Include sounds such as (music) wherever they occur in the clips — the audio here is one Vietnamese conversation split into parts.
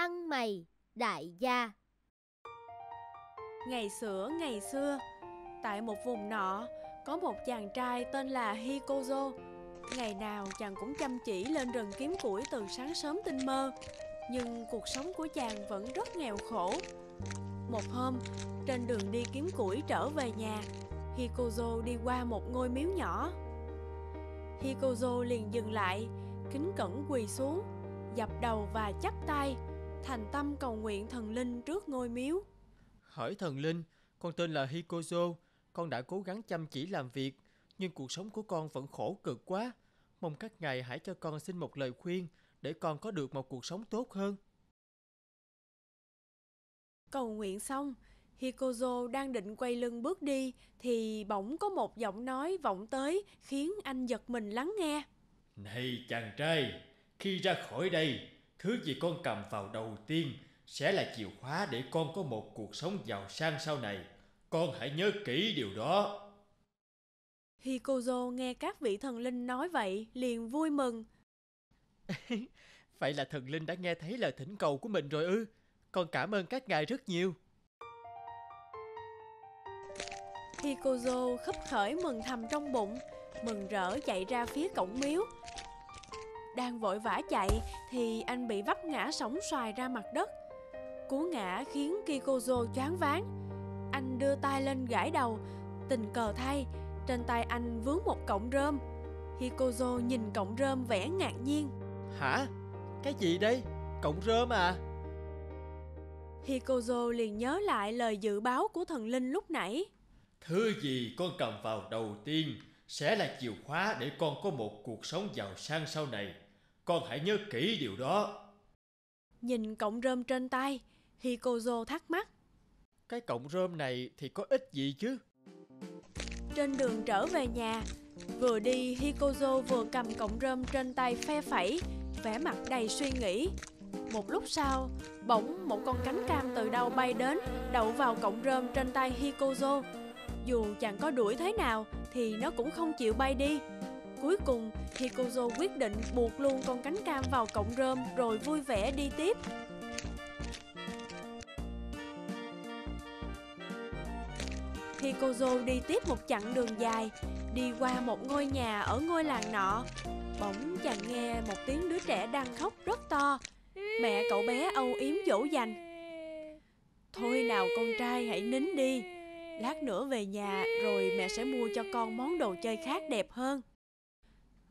Ăn mày đại gia Ngày xưa ngày xưa, tại một vùng nọ, có một chàng trai tên là Hikozo. Ngày nào chàng cũng chăm chỉ lên rừng kiếm củi từ sáng sớm tinh mơ, nhưng cuộc sống của chàng vẫn rất nghèo khổ. Một hôm, trên đường đi kiếm củi trở về nhà, Hikozo đi qua một ngôi miếu nhỏ. Hikozo liền dừng lại, kính cẩn quỳ xuống, dập đầu và chắp tay, thành tâm cầu nguyện thần linh trước ngôi miếu. Hỏi thần linh, con tên là Hikozo, con đã cố gắng chăm chỉ làm việc, nhưng cuộc sống của con vẫn khổ cực quá. Mong các ngài hãy cho con xin một lời khuyên để con có được một cuộc sống tốt hơn. Cầu nguyện xong, Hikozo đang định quay lưng bước đi thì bỗng có một giọng nói vọng tới khiến anh giật mình lắng nghe. Này chàng trai, khi ra khỏi đây, thứ gì con cầm vào đầu tiên sẽ là chìa khóa để con có một cuộc sống giàu sang sau này. Con hãy nhớ kỹ điều đó. Hikozo nghe các vị thần linh nói vậy liền vui mừng. (laughs) Vậy là thần linh đã nghe thấy lời thỉnh cầu của mình rồi ư? Con cảm ơn các ngài rất nhiều. Hikozo khấp khởi mừng thầm trong bụng, mừng rỡ chạy ra phía cổng miếu. Đang vội vã chạy thì anh bị vấp ngã sóng xoài ra mặt đất. Cú ngã khiến Kikozo choáng váng. Anh đưa tay lên gãi đầu, tình cờ thay, trên tay anh vướng một cọng rơm. Hikozo nhìn cọng rơm vẻ ngạc nhiên. Hả? Cái gì đây? Cọng rơm à? Hikozo liền nhớ lại lời dự báo của thần linh lúc nãy. Thứ gì con cầm vào đầu tiên sẽ là chìa khóa để con có một cuộc sống giàu sang sau này. Con hãy nhớ kỹ điều đó. Nhìn cọng rơm trên tay, Hikozo thắc mắc. Cái cọng rơm này thì có ích gì chứ? Trên đường trở về nhà, vừa đi Hikozo vừa cầm cọng rơm trên tay phe phẩy, vẻ mặt đầy suy nghĩ. Một lúc sau, bỗng một con cánh cam từ đâu bay đến, đậu vào cọng rơm trên tay Hikozo. Dù chẳng có đuổi thế nào thì nó cũng không chịu bay đi. Cuối cùng, Hikozo quyết định buộc luôn con cánh cam vào cọng rơm rồi vui vẻ đi tiếp. Hikozo đi tiếp một chặng đường dài, đi qua một ngôi nhà ở ngôi làng nọ. Bỗng chàng nghe một tiếng đứa trẻ đang khóc rất to. Mẹ cậu bé âu yếm dỗ dành. Thôi nào con trai hãy nín đi. Lát nữa về nhà rồi mẹ sẽ mua cho con món đồ chơi khác đẹp hơn.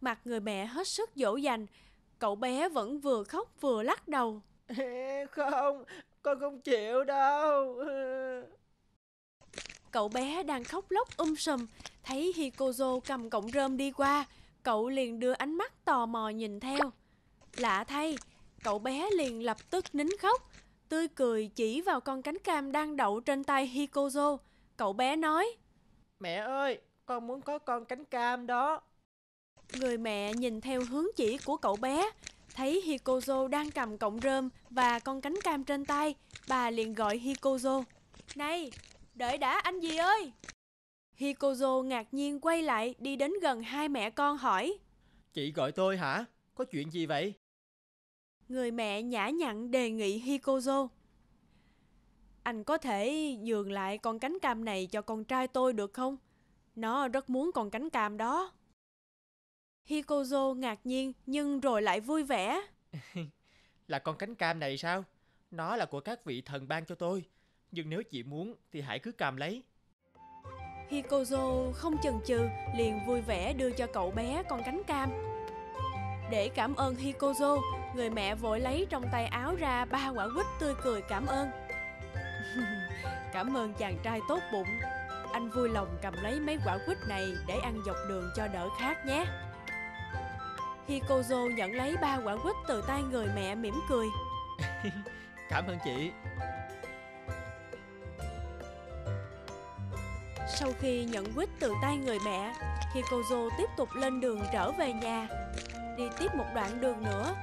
Mặt người mẹ hết sức dỗ dành, cậu bé vẫn vừa khóc vừa lắc đầu. (laughs) Không, con không chịu đâu. (laughs) Cậu bé đang khóc lóc um sùm, thấy Hikozo cầm cọng rơm đi qua, cậu liền đưa ánh mắt tò mò nhìn theo. Lạ thay, cậu bé liền lập tức nín khóc, tươi cười chỉ vào con cánh cam đang đậu trên tay Hikozo. Cậu bé nói, Mẹ ơi, con muốn có con cánh cam đó. Người mẹ nhìn theo hướng chỉ của cậu bé, thấy Hikozo đang cầm cọng rơm và con cánh cam trên tay, bà liền gọi Hikozo. Này, đợi đã anh gì ơi! Hikozo ngạc nhiên quay lại đi đến gần hai mẹ con hỏi. Chị gọi tôi hả? Có chuyện gì vậy? Người mẹ nhã nhặn đề nghị Hikozo. Anh có thể nhường lại con cánh cam này cho con trai tôi được không? Nó rất muốn con cánh cam đó. Hikozo ngạc nhiên nhưng rồi lại vui vẻ. (laughs) là con cánh cam này sao? Nó là của các vị thần ban cho tôi. Nhưng nếu chị muốn thì hãy cứ cầm lấy. Hikozo không chần chừ liền vui vẻ đưa cho cậu bé con cánh cam. Để cảm ơn Hikozo, người mẹ vội lấy trong tay áo ra ba quả quýt tươi cười cảm ơn. (laughs) cảm ơn chàng trai tốt bụng. Anh vui lòng cầm lấy mấy quả quýt này để ăn dọc đường cho đỡ khát nhé. Hikozo nhận lấy ba quả quýt từ tay người mẹ mỉm cười. (laughs) Cảm ơn chị. Sau khi nhận quýt từ tay người mẹ, Hikozo tiếp tục lên đường trở về nhà. Đi tiếp một đoạn đường nữa,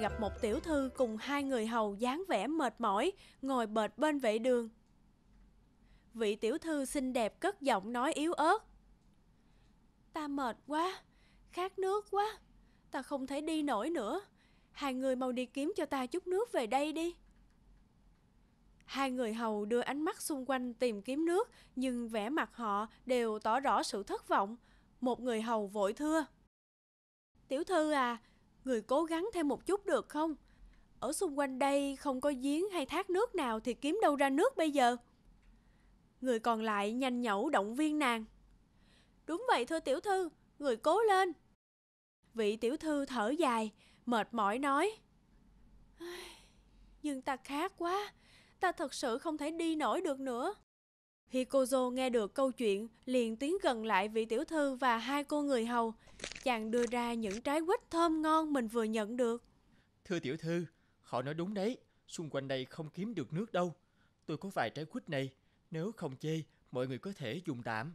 gặp một tiểu thư cùng hai người hầu dáng vẻ mệt mỏi, ngồi bệt bên vệ đường. Vị tiểu thư xinh đẹp cất giọng nói yếu ớt. Ta mệt quá, khát nước quá, ta không thể đi nổi nữa. Hai người mau đi kiếm cho ta chút nước về đây đi. Hai người hầu đưa ánh mắt xung quanh tìm kiếm nước, nhưng vẻ mặt họ đều tỏ rõ sự thất vọng. Một người hầu vội thưa. Tiểu thư à, người cố gắng thêm một chút được không? Ở xung quanh đây không có giếng hay thác nước nào thì kiếm đâu ra nước bây giờ? Người còn lại nhanh nhẩu động viên nàng. Đúng vậy thưa tiểu thư, người cố lên. Vị tiểu thư thở dài, mệt mỏi nói. Nhưng ta khát quá, ta thật sự không thể đi nổi được nữa. Hikozo nghe được câu chuyện, liền tiến gần lại vị tiểu thư và hai cô người hầu. Chàng đưa ra những trái quýt thơm ngon mình vừa nhận được. Thưa tiểu thư, họ nói đúng đấy, xung quanh đây không kiếm được nước đâu. Tôi có vài trái quýt này, nếu không chê, mọi người có thể dùng tạm.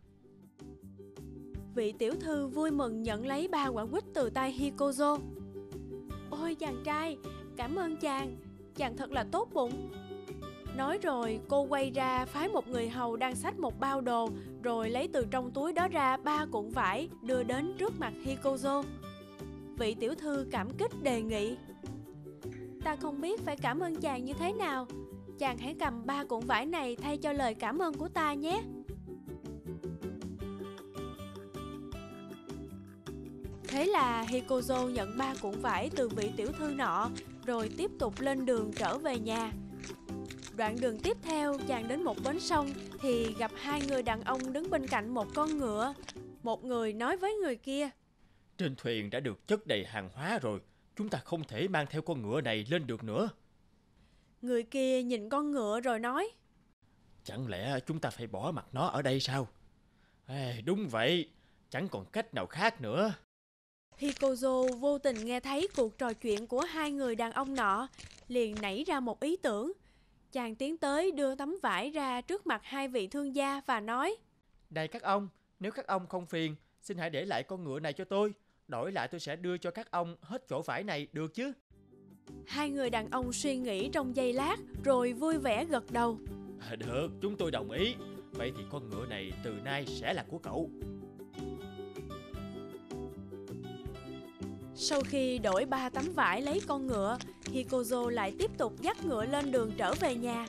Vị tiểu thư vui mừng nhận lấy ba quả quýt từ tay Hikozo. Ôi chàng trai, cảm ơn chàng, chàng thật là tốt bụng. Nói rồi, cô quay ra phái một người hầu đang xách một bao đồ, Rồi lấy từ trong túi đó ra ba cuộn vải đưa đến trước mặt Hikozo. Vị tiểu thư cảm kích đề nghị. Ta không biết phải cảm ơn chàng như thế nào. Chàng hãy cầm ba cuộn vải này thay cho lời cảm ơn của ta nhé. Thế là Hikozo nhận ba cuộn vải từ vị tiểu thư nọ, Rồi tiếp tục lên đường trở về nhà. Đoạn đường tiếp theo chàng đến một bến sông Thì gặp hai người đàn ông đứng bên cạnh một con ngựa. Một người nói với người kia Trên thuyền đã được chất đầy hàng hóa rồi Chúng ta không thể mang theo con ngựa này lên được nữa. Người kia nhìn con ngựa rồi nói Chẳng lẽ chúng ta phải bỏ mặt nó ở đây sao? Ê, Đúng vậy Chẳng còn cách nào khác nữa. Hikozo vô tình nghe thấy cuộc trò chuyện của hai người đàn ông nọ Liền nảy ra một ý tưởng Chàng tiến tới đưa tấm vải ra trước mặt hai vị thương gia và nói Đây các ông, nếu các ông không phiền, xin hãy để lại con ngựa này cho tôi. Đổi lại tôi sẽ đưa cho các ông hết chỗ vải này, được chứ? Hai người đàn ông suy nghĩ trong giây lát rồi vui vẻ gật đầu À, được, chúng tôi đồng ý. Vậy thì con ngựa này từ nay sẽ là của cậu. Sau khi đổi ba tấm vải lấy con ngựa, Hikozo lại tiếp tục dắt ngựa lên đường trở về nhà.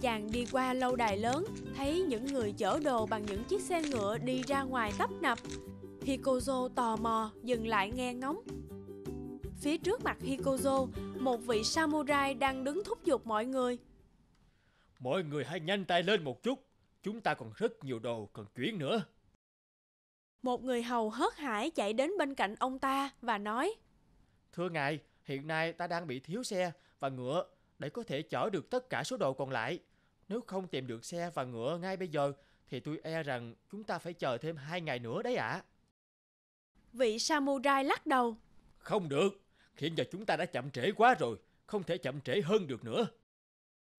Chàng đi qua lâu đài lớn, thấy những người chở đồ bằng những chiếc xe ngựa đi ra ngoài tấp nập. Hikozo tò mò dừng lại nghe ngóng. Phía trước mặt Hikozo, một vị samurai đang đứng thúc giục mọi người. Mọi người hãy nhanh tay lên một chút. Chúng ta còn rất nhiều đồ cần chuyển nữa. Một người hầu hớt hải chạy đến bên cạnh ông ta và nói Thưa ngài, hiện nay ta đang bị thiếu xe và ngựa để có thể chở được tất cả số đồ còn lại. Nếu không tìm được xe và ngựa ngay bây giờ thì tôi e rằng chúng ta phải chờ thêm hai ngày nữa đấy ạ. Vị samurai lắc đầu Không được, hiện giờ chúng ta đã chậm trễ quá rồi, không thể chậm trễ hơn được nữa.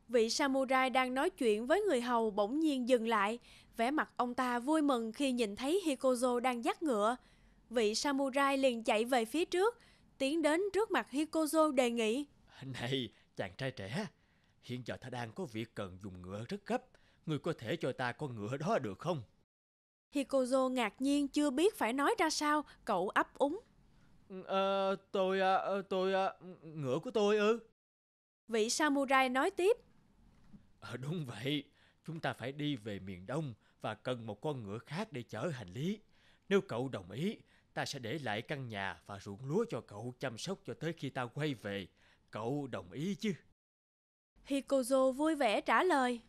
Vị samurai đang nói chuyện với người hầu bỗng nhiên dừng lại, vẻ mặt ông ta vui mừng khi nhìn thấy Hikozo đang dắt ngựa. Vị samurai liền chạy về phía trước, tiến đến trước mặt Hikozo đề nghị. (laughs) Này, chàng trai trẻ, hiện giờ ta đang có việc cần dùng ngựa rất gấp. Người có thể cho ta con ngựa đó được không? Hikozo ngạc nhiên chưa biết phải nói ra sao, cậu ấp úng. Ờ, tôi, ờ, tôi, ờ, ngựa của tôi ư? Vị samurai nói tiếp. Ờ, đúng vậy, chúng ta phải đi về miền Đông và cần một con ngựa khác để chở hành lý. Nếu cậu đồng ý, ta sẽ để lại căn nhà và ruộng lúa cho cậu chăm sóc cho tới khi ta quay về. Cậu đồng ý chứ? Hikozo vui vẻ trả lời.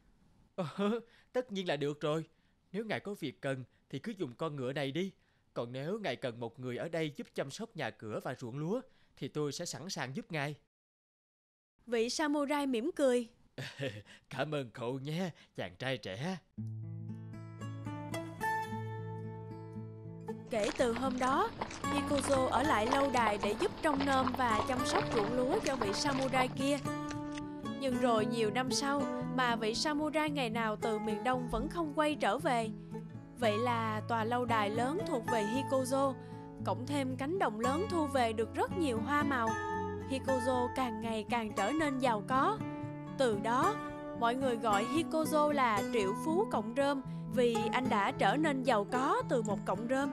Ờ, tất nhiên là được rồi. Nếu ngài có việc cần thì cứ dùng con ngựa này đi. Còn nếu ngài cần một người ở đây giúp chăm sóc nhà cửa và ruộng lúa thì tôi sẽ sẵn sàng giúp ngài. Vị samurai mỉm cười. (laughs) Cảm ơn cậu nhé, chàng trai trẻ. Kể từ hôm đó, Hikozo ở lại lâu đài để giúp trông nom và chăm sóc ruộng lúa cho vị samurai kia. Nhưng rồi nhiều năm sau mà vị samurai ngày nào từ miền Đông vẫn không quay trở về. Vậy là tòa lâu đài lớn thuộc về Hikozo, cộng thêm cánh đồng lớn thu về được rất nhiều hoa màu. Hikozo càng ngày càng trở nên giàu có. Từ đó, mọi người gọi Hikozo là triệu phú cộng rơm vì anh đã trở nên giàu có từ một cộng rơm.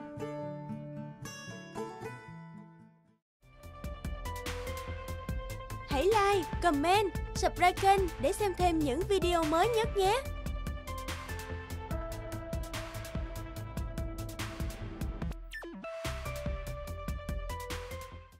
hãy like, comment, subscribe kênh để xem thêm những video mới nhất nhé.